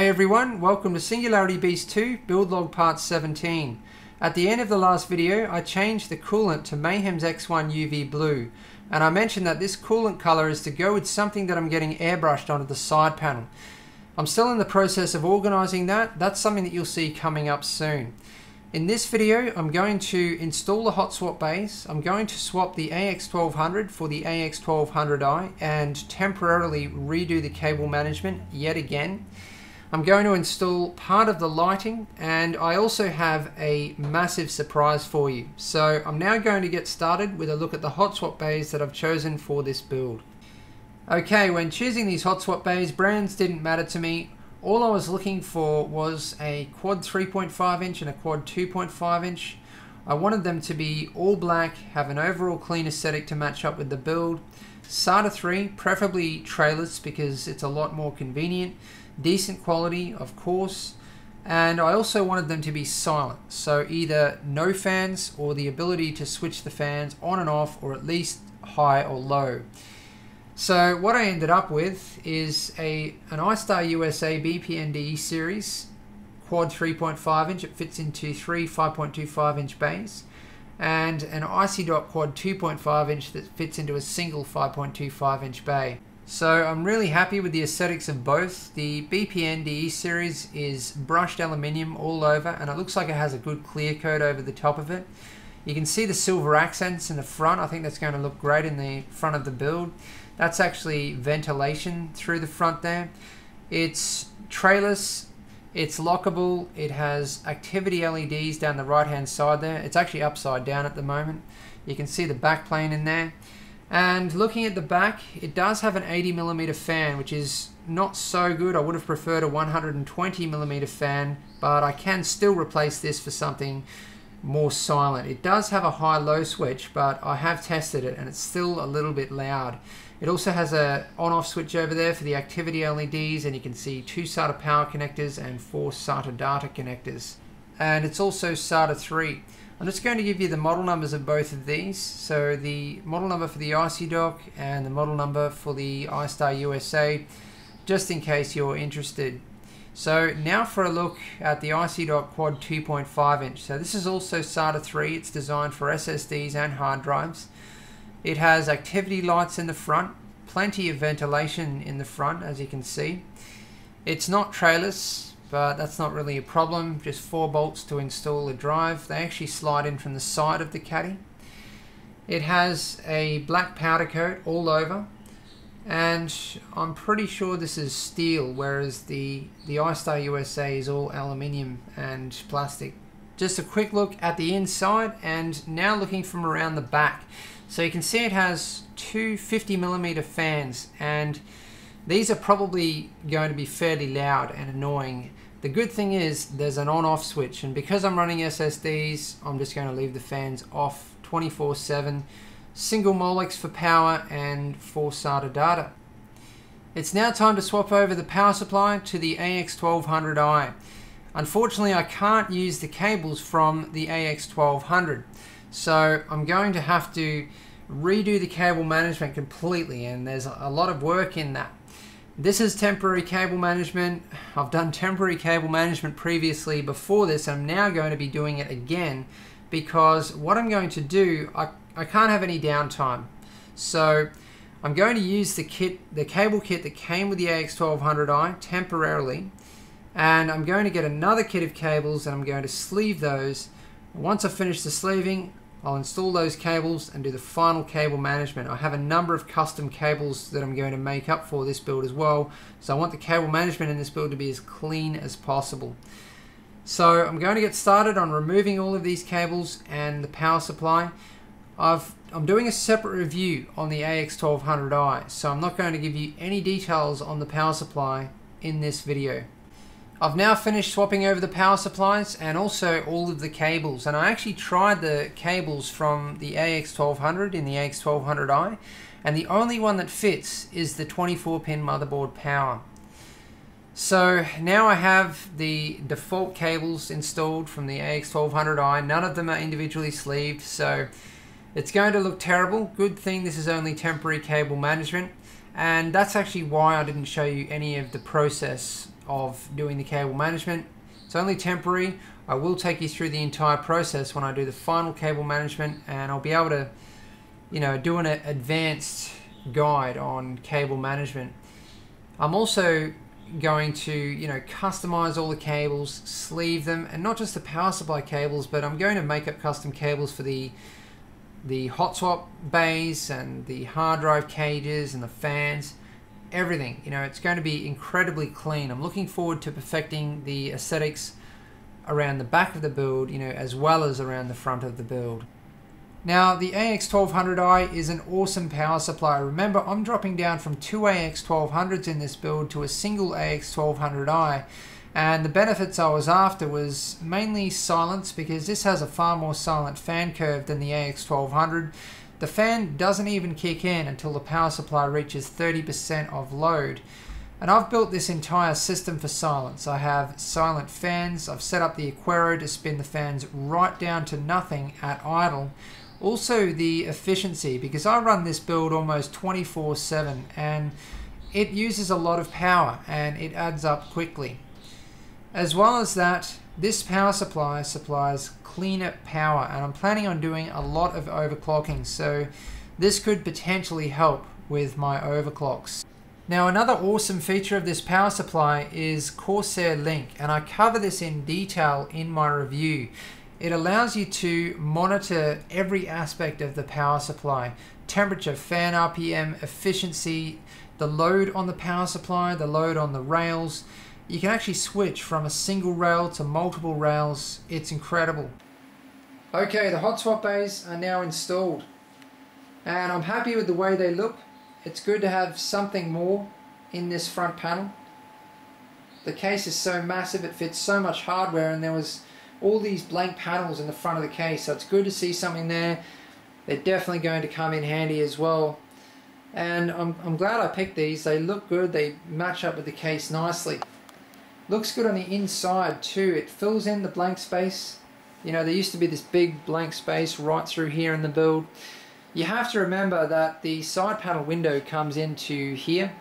Hey everyone, welcome to Singularity Beast 2 build log part 17. At the end of the last video I changed the coolant to Mayhems X1 UV Blue and I mentioned that this coolant color is to go with something that I'm getting airbrushed onto the side panel. I'm still in the process of organizing that, that's something that you'll see coming up soon. In this video I'm going to install the hot swap bays. I'm going to swap the AX1200 for the AX1200i and temporarily redo the cable management yet again. I'm going to install part of the lighting and I also have a massive surprise for you. So I'm now going to get started with a look at the hot swap bays that I've chosen for this build. Okay, when choosing these hot swap bays, brands didn't matter to me. All I was looking for was a quad 3.5 inch and a quad 2.5 inch. I wanted them to be all black, have an overall clean aesthetic to match up with the build. SATA 3, preferably trayless because it's a lot more convenient decent quality, of course, and I also wanted them to be silent. So either no fans or the ability to switch the fans on and off or at least high or low. So what I ended up with is a an iStar USA BPNDE series quad 3.5 inch. It fits into three 5.25 inch bays and an ICY DOCK quad 2.5 inch that fits into a single 5.25 inch bay. So I'm really happy with the aesthetics of both. The BPNDE series is brushed aluminium all over and it looks like it has a good clear coat over the top of it. You can see the silver accents in the front. I think that's going to look great in the front of the build. That's actually ventilation through the front there. It's trayless, it's lockable, it has activity LEDs down the right hand side there. It's actually upside down at the moment. You can see the back plane in there. And looking at the back, it does have an 80 millimeter fan, which is not so good. I would have preferred a 120 millimeter fan, but I can still replace this for something more silent. It does have a high-low switch, but I have tested it and it's still a little bit loud. It also has a on-off switch over there for the activity LEDs and you can see two SATA power connectors and four SATA data connectors. And it's also SATA 3. I'm just going to give you the model numbers of both of these. So the model number for the ICY DOCK and the model number for the iStar USA, just in case you're interested. So now for a look at the ICY DOCK Quad 2.5 inch. So this is also SATA 3. It's designed for SSDs and hard drives. It has activity lights in the front, plenty of ventilation in the front as you can see. It's not trayless, but that's not really a problem. Just four bolts to install the drive. They actually slide in from the side of the caddy. It has a black powder coat all over and I'm pretty sure this is steel whereas the the iStar USA is all aluminium and plastic. Just a quick look at the inside and now looking from around the back. So you can see it has two 50 millimeter fans and these are probably going to be fairly loud and annoying the good thing is there's an on-off switch and because I'm running SSDs, I'm just going to leave the fans off 24-7. Single Molex for power and 4 SATA data. It's now time to swap over the power supply to the AX1200i. Unfortunately, I can't use the cables from the AX1200. So I'm going to have to redo the cable management completely and there's a lot of work in that. This is temporary cable management. I've done temporary cable management previously before this. And I'm now going to be doing it again because what I'm going to do, I, I can't have any downtime. So I'm going to use the kit, the cable kit that came with the AX1200i temporarily and I'm going to get another kit of cables and I'm going to sleeve those. Once I finish the sleeving, I'll install those cables and do the final cable management. I have a number of custom cables that I'm going to make up for this build as well. So I want the cable management in this build to be as clean as possible. So I'm going to get started on removing all of these cables and the power supply. I've, I'm doing a separate review on the AX1200i, so I'm not going to give you any details on the power supply in this video. I've now finished swapping over the power supplies and also all of the cables and I actually tried the cables from the AX1200 in the AX1200i and the only one that fits is the 24 pin motherboard power. So now I have the default cables installed from the AX1200i, none of them are individually sleeved so it's going to look terrible. Good thing this is only temporary cable management and that's actually why I didn't show you any of the process of doing the cable management. It's only temporary. I will take you through the entire process when I do the final cable management and I'll be able to, you know, do an advanced guide on cable management. I'm also going to, you know, customize all the cables, sleeve them, and not just the power supply cables, but I'm going to make up custom cables for the the hot swap bays and the hard drive cages and the fans everything. You know it's going to be incredibly clean. I'm looking forward to perfecting the aesthetics around the back of the build you know as well as around the front of the build. Now the AX1200i is an awesome power supply. Remember I'm dropping down from two AX1200s in this build to a single AX1200i and the benefits I was after was mainly silence because this has a far more silent fan curve than the AX1200. The fan doesn't even kick in until the power supply reaches 30% of load. And I've built this entire system for silence. I have silent fans. I've set up the Aquaero to spin the fans right down to nothing at idle. Also the efficiency because I run this build almost 24 7 and it uses a lot of power and it adds up quickly. As well as that, this power supply supplies cleaner power and I'm planning on doing a lot of overclocking so this could potentially help with my overclocks. Now another awesome feature of this power supply is Corsair Link and I cover this in detail in my review. It allows you to monitor every aspect of the power supply. Temperature, fan RPM, efficiency, the load on the power supply, the load on the rails, you can actually switch from a single rail to multiple rails. It's incredible. Okay, the hot swap bays are now installed. And I'm happy with the way they look. It's good to have something more in this front panel. The case is so massive, it fits so much hardware and there was all these blank panels in the front of the case. So it's good to see something there. They're definitely going to come in handy as well. And I'm, I'm glad I picked these. They look good. They match up with the case nicely. Looks good on the inside too. It fills in the blank space. You know, there used to be this big blank space right through here in the build. You have to remember that the side panel window comes into here.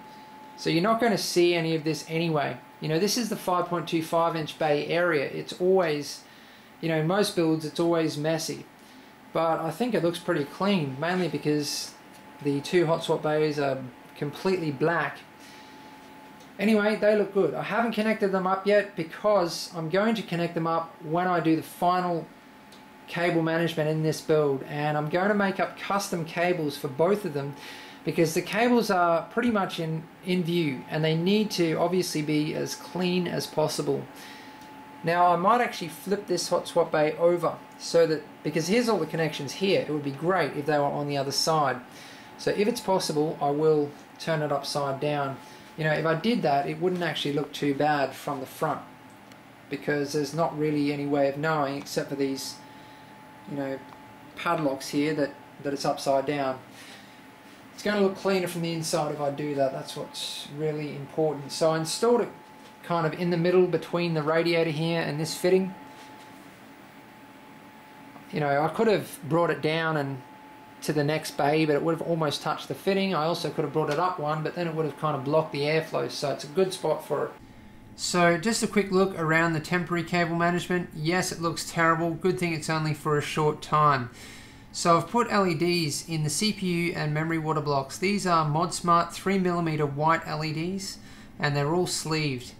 So you're not going to see any of this anyway. You know, this is the 5.25 inch bay area. It's always, you know, in most builds it's always messy. But I think it looks pretty clean, mainly because the two hot swap bays are completely black Anyway, they look good. I haven't connected them up yet because I'm going to connect them up when I do the final cable management in this build and I'm going to make up custom cables for both of them because the cables are pretty much in, in view and they need to obviously be as clean as possible. Now I might actually flip this hot swap bay over so that, because here's all the connections here, it would be great if they were on the other side. So if it's possible, I will turn it upside down you know, if I did that, it wouldn't actually look too bad from the front because there's not really any way of knowing except for these, you know, padlocks here that, that it's upside down. It's going to look cleaner from the inside if I do that. That's what's really important. So I installed it kind of in the middle between the radiator here and this fitting. You know, I could have brought it down and to the next bay, but it would have almost touched the fitting. I also could have brought it up one, but then it would have kind of blocked the airflow, so it's a good spot for it. So just a quick look around the temporary cable management. Yes, it looks terrible. Good thing it's only for a short time. So I've put LEDs in the CPU and memory water blocks. These are ModSmart 3mm white LEDs and they're all sleeved.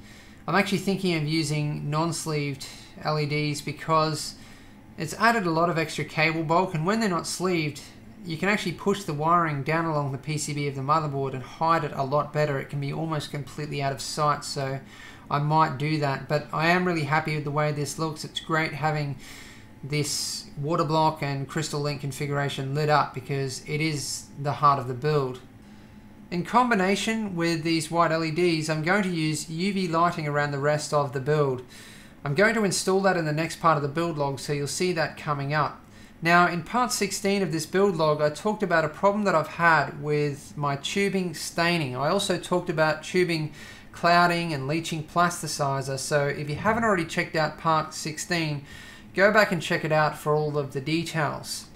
I'm actually thinking of using non-sleeved LEDs because it's added a lot of extra cable bulk and when they're not sleeved you can actually push the wiring down along the PCB of the motherboard and hide it a lot better. It can be almost completely out of sight, so I might do that. But I am really happy with the way this looks. It's great having this water block and crystal link configuration lit up because it is the heart of the build. In combination with these white LEDs, I'm going to use UV lighting around the rest of the build. I'm going to install that in the next part of the build log, so you'll see that coming up. Now in part 16 of this build log I talked about a problem that I've had with my tubing staining. I also talked about tubing clouding and leaching plasticizer so if you haven't already checked out part 16 go back and check it out for all of the details.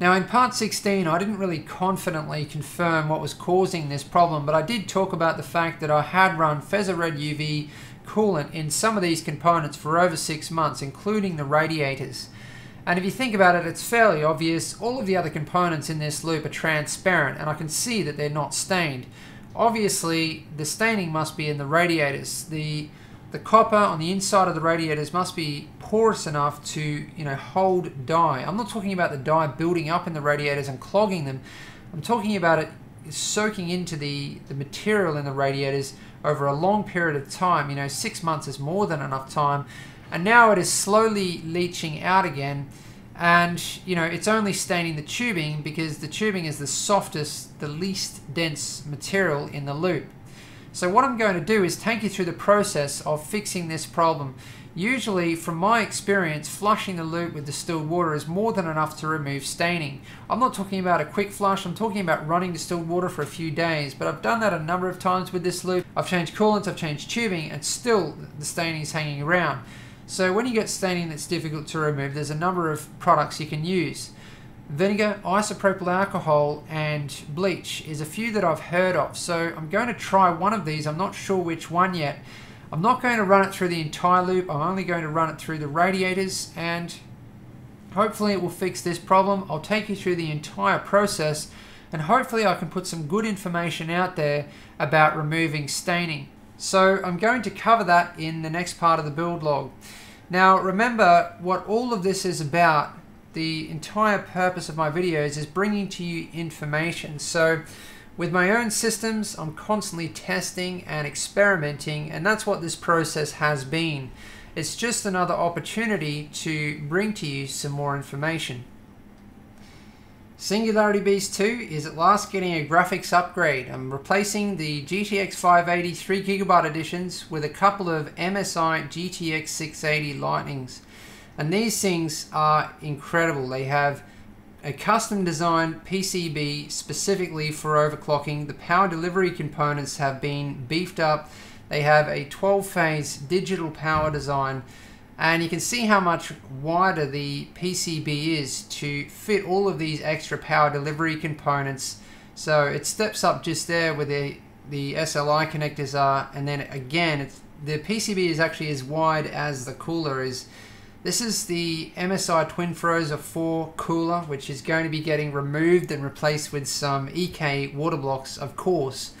Now in part 16 I didn't really confidently confirm what was causing this problem but I did talk about the fact that I had run Feser Red UV coolant in some of these components for over six months including the radiators. And if you think about it, it's fairly obvious. All of the other components in this loop are transparent and I can see that they're not stained. Obviously, the staining must be in the radiators. The the copper on the inside of the radiators must be porous enough to you know hold dye. I'm not talking about the dye building up in the radiators and clogging them. I'm talking about it soaking into the, the material in the radiators over a long period of time. You know, six months is more than enough time. And now it is slowly leaching out again. And, you know, it's only staining the tubing because the tubing is the softest, the least dense material in the loop. So what I'm going to do is take you through the process of fixing this problem. Usually, from my experience, flushing the loop with distilled water is more than enough to remove staining. I'm not talking about a quick flush, I'm talking about running distilled water for a few days, but I've done that a number of times with this loop. I've changed coolants, I've changed tubing, and still the staining is hanging around. So when you get staining that's difficult to remove, there's a number of products you can use. Vinegar, isopropyl alcohol, and bleach is a few that I've heard of. So I'm going to try one of these. I'm not sure which one yet. I'm not going to run it through the entire loop. I'm only going to run it through the radiators and hopefully it will fix this problem. I'll take you through the entire process and hopefully I can put some good information out there about removing staining. So I'm going to cover that in the next part of the build log. Now remember what all of this is about the entire purpose of my videos is bringing to you information. So with my own systems, I'm constantly testing and experimenting, and that's what this process has been. It's just another opportunity to bring to you some more information. Singularity Beast 2 is at last getting a graphics upgrade. I'm replacing the GTX 580 3GB editions with a couple of MSI GTX 680 Lightnings. And these things are incredible. They have a custom designed PCB specifically for overclocking. The power delivery components have been beefed up. They have a 12 phase digital power design and you can see how much wider the PCB is to fit all of these extra power delivery components. So it steps up just there where the, the SLI connectors are and then again the PCB is actually as wide as the cooler is this is the MSI Twin Frozr 4 cooler, which is going to be getting removed and replaced with some EK water blocks, of course.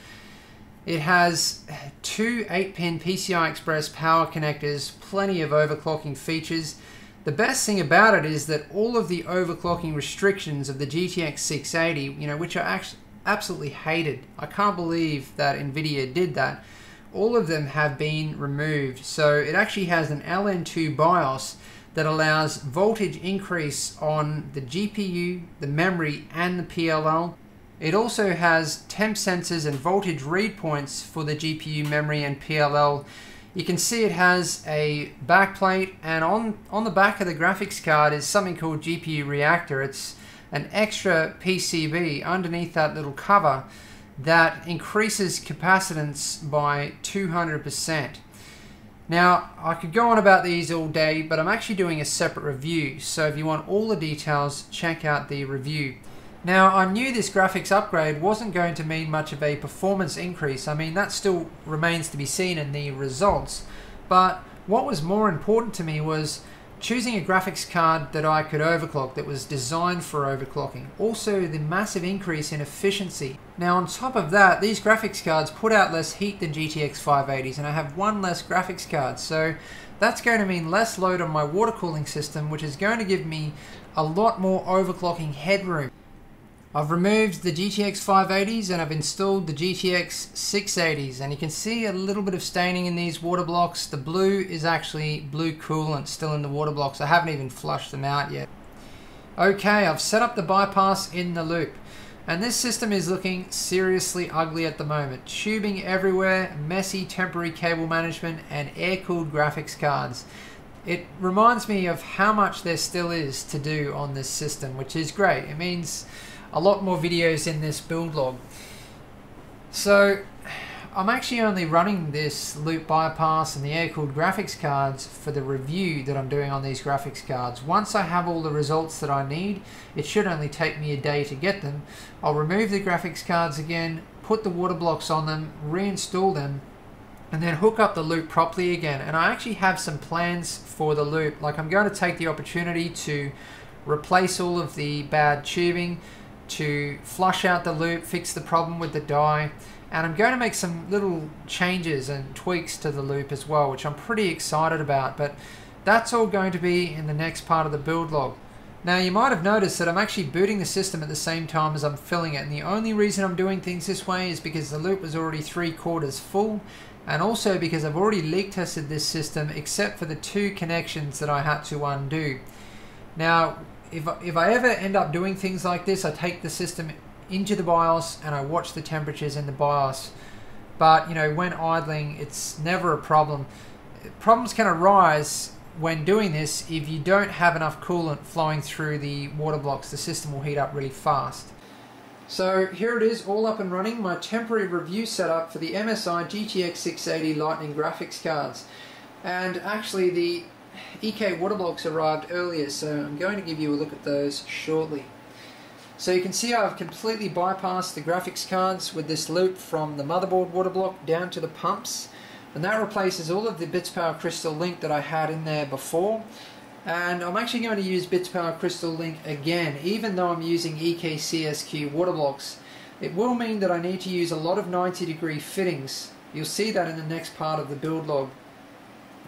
It has two 8-pin PCI Express power connectors, plenty of overclocking features. The best thing about it is that all of the overclocking restrictions of the GTX 680, you know, which are actually absolutely hated. I can't believe that NVIDIA did that. All of them have been removed. So it actually has an LN2 BIOS that allows voltage increase on the GPU, the memory, and the PLL. It also has temp sensors and voltage read points for the GPU, memory, and PLL. You can see it has a backplate, and on, on the back of the graphics card is something called GPU Reactor. It's an extra PCB underneath that little cover that increases capacitance by 200%. Now, I could go on about these all day, but I'm actually doing a separate review, so if you want all the details, check out the review. Now, I knew this graphics upgrade wasn't going to mean much of a performance increase. I mean, that still remains to be seen in the results, but what was more important to me was choosing a graphics card that I could overclock, that was designed for overclocking. Also, the massive increase in efficiency. Now, on top of that, these graphics cards put out less heat than GTX 580s, and I have one less graphics card. So that's going to mean less load on my water cooling system, which is going to give me a lot more overclocking headroom. I've removed the GTX 580s and I've installed the GTX 680s and you can see a little bit of staining in these water blocks. The blue is actually blue coolant still in the water blocks. I haven't even flushed them out yet. Okay, I've set up the bypass in the loop and this system is looking seriously ugly at the moment. Tubing everywhere, messy temporary cable management and air-cooled graphics cards. It reminds me of how much there still is to do on this system, which is great. It means a lot more videos in this build log. So I'm actually only running this loop bypass and the air-cooled graphics cards for the review that I'm doing on these graphics cards. Once I have all the results that I need, it should only take me a day to get them. I'll remove the graphics cards again, put the water blocks on them, reinstall them, and then hook up the loop properly again. And I actually have some plans for the loop. Like I'm going to take the opportunity to replace all of the bad tubing, to flush out the loop, fix the problem with the dye, and I'm going to make some little changes and tweaks to the loop as well, which I'm pretty excited about, but that's all going to be in the next part of the build log. Now you might have noticed that I'm actually booting the system at the same time as I'm filling it, and the only reason I'm doing things this way is because the loop was already three quarters full, and also because I've already leak tested this system except for the two connections that I had to undo. Now, if, if I ever end up doing things like this, I take the system into the BIOS and I watch the temperatures in the BIOS. But, you know, when idling, it's never a problem. Problems can arise when doing this if you don't have enough coolant flowing through the water blocks. The system will heat up really fast. So here it is all up and running, my temporary review setup for the MSI GTX 680 Lightning graphics cards. And actually the EK water blocks arrived earlier, so I'm going to give you a look at those shortly. So you can see I've completely bypassed the graphics cards with this loop from the motherboard water block down to the pumps and that replaces all of the Bitspower Crystal Link that I had in there before and I'm actually going to use Bitspower Crystal Link again even though I'm using EKCSQ water blocks. It will mean that I need to use a lot of 90 degree fittings. You'll see that in the next part of the build log.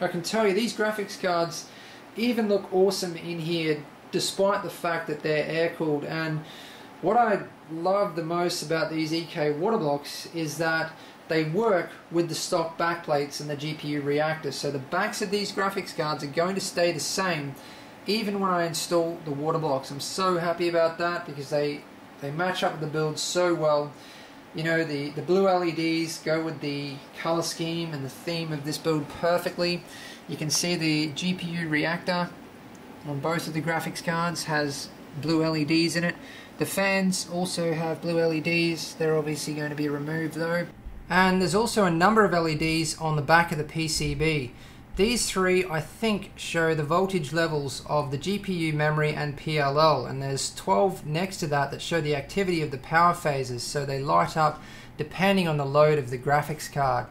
I can tell you these graphics cards even look awesome in here despite the fact that they're air cooled and what I love the most about these EK water blocks is that they work with the stock backplates and the GPU reactor so the backs of these graphics cards are going to stay the same even when I install the water blocks I'm so happy about that because they they match up with the build so well you know the the blue LEDs go with the color scheme and the theme of this build perfectly you can see the GPU reactor on both of the graphics cards has blue LEDs in it. The fans also have blue LEDs. They're obviously going to be removed though. And there's also a number of LEDs on the back of the PCB. These three, I think, show the voltage levels of the GPU memory and PLL, and there's 12 next to that that show the activity of the power phases, so they light up depending on the load of the graphics card.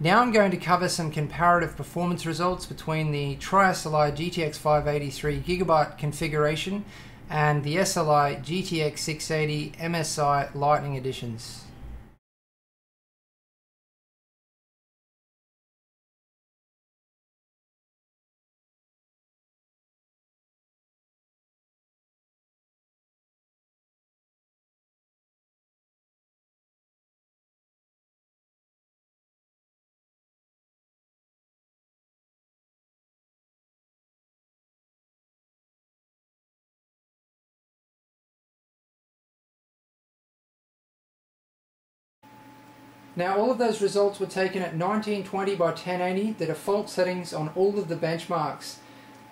Now I'm going to cover some comparative performance results between the Tri-SLI GTX 580 3GB configuration and the SLI GTX 680 MSI Lightning editions. Now all of those results were taken at 1920 by 1080, the default settings on all of the benchmarks.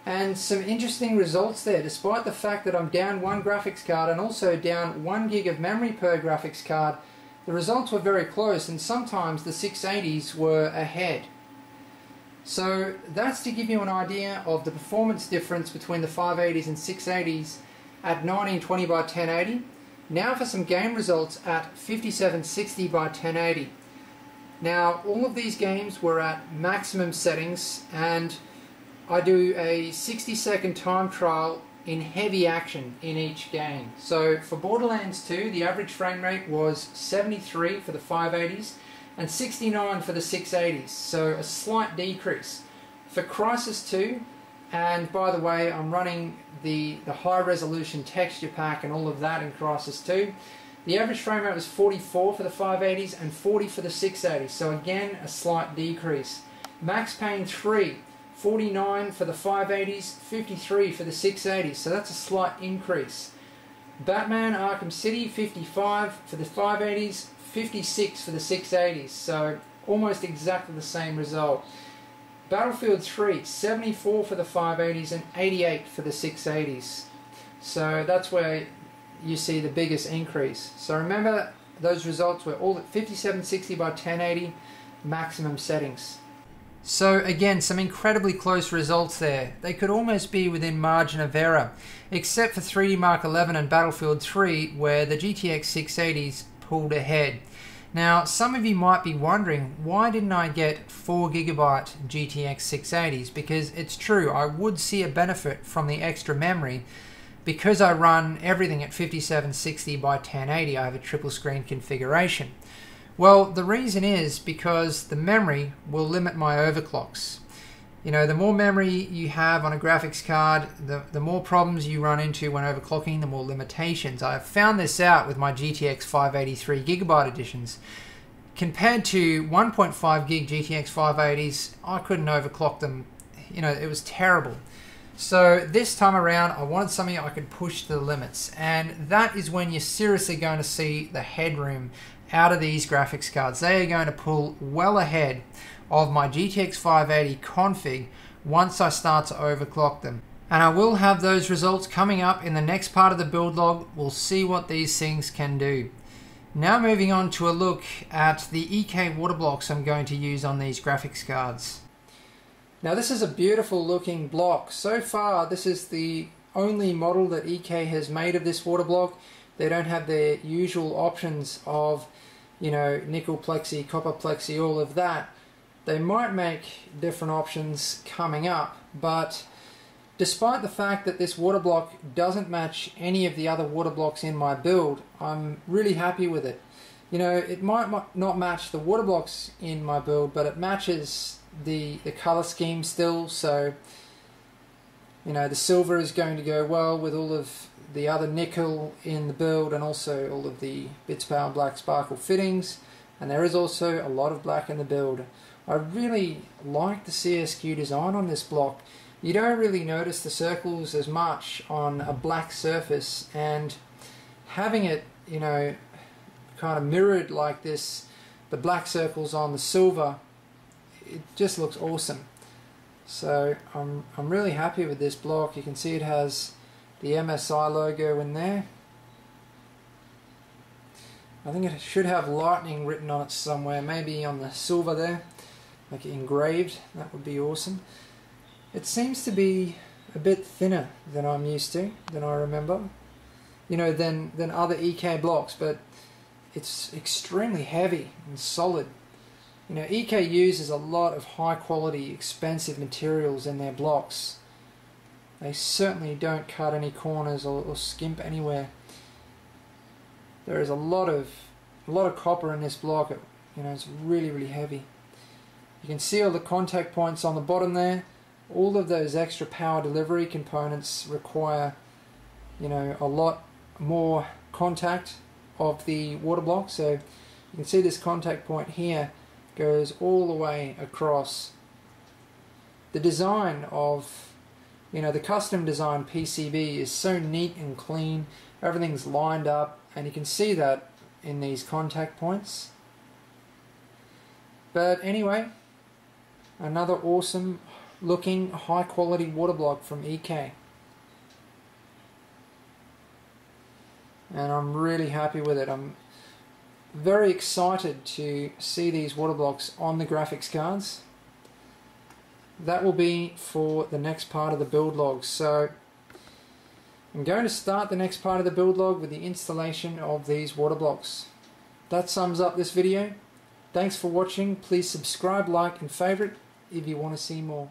And some interesting results there, despite the fact that I'm down one graphics card and also down one gig of memory per graphics card, the results were very close and sometimes the 680s were ahead. So that's to give you an idea of the performance difference between the 580s and 680s at 1920 by 1080 now for some game results at 5760 by 1080. Now all of these games were at maximum settings and I do a 60 second time trial in heavy action in each game. So for Borderlands 2 the average frame rate was 73 for the 580s and 69 for the 680s, so a slight decrease. For Crysis 2 and by the way, I'm running the, the high resolution texture pack and all of that in Crysis 2. The average frame rate was 44 for the 580s and 40 for the 680s, so again a slight decrease. Max Payne 3, 49 for the 580s, 53 for the 680s, so that's a slight increase. Batman Arkham City, 55 for the 580s, 56 for the 680s, so almost exactly the same result. Battlefield 3, 74 for the 580s and 88 for the 680s. So that's where you see the biggest increase. So remember, those results were all at 5760 by 1080 maximum settings. So again, some incredibly close results there. They could almost be within margin of error, except for 3DMark 11 and Battlefield 3 where the GTX 680s pulled ahead. Now, some of you might be wondering, why didn't I get 4GB GTX 680s? Because it's true, I would see a benefit from the extra memory. Because I run everything at 5760 by 1080, I have a triple screen configuration. Well, the reason is because the memory will limit my overclocks. You know, the more memory you have on a graphics card, the, the more problems you run into when overclocking, the more limitations. I've found this out with my GTX 580 3 gigabyte editions. Compared to 1.5 gig GTX 580s, I couldn't overclock them. You know, it was terrible. So this time around, I wanted something I could push to the limits. And that is when you're seriously going to see the headroom out of these graphics cards. They are going to pull well ahead of my GTX 580 config once I start to overclock them. And I will have those results coming up in the next part of the build log. We'll see what these things can do. Now moving on to a look at the EK water blocks I'm going to use on these graphics cards. Now this is a beautiful looking block. So far this is the only model that EK has made of this water block. They don't have their usual options of, you know, nickel plexi, copper plexi, all of that. They might make different options coming up, but despite the fact that this water block doesn't match any of the other water blocks in my build, I'm really happy with it. You know, it might not match the water blocks in my build, but it matches the, the color scheme still, so you know, the silver is going to go well with all of the other nickel in the build and also all of the Bitspower Black Sparkle fittings, and there is also a lot of black in the build. I really like the CSQ design on this block. You don't really notice the circles as much on a black surface and having it, you know, kind of mirrored like this, the black circles on the silver, it just looks awesome. So I'm, I'm really happy with this block. You can see it has the MSI logo in there. I think it should have lightning written on it somewhere, maybe on the silver there like engraved, that would be awesome. It seems to be a bit thinner than I'm used to, than I remember, you know, than, than other EK blocks, but it's extremely heavy and solid. You know, EK uses a lot of high quality, expensive materials in their blocks. They certainly don't cut any corners or, or skimp anywhere. There is a lot of a lot of copper in this block. It, you know, it's really, really heavy. You can see all the contact points on the bottom there. All of those extra power delivery components require, you know, a lot more contact of the water block. So you can see this contact point here goes all the way across. The design of, you know, the custom design PCB is so neat and clean. Everything's lined up and you can see that in these contact points. But anyway, Another awesome looking high quality water block from EK. And I'm really happy with it. I'm very excited to see these water blocks on the graphics cards. That will be for the next part of the build log. So I'm going to start the next part of the build log with the installation of these water blocks. That sums up this video. Thanks for watching. Please subscribe, like and favorite if you want to see more.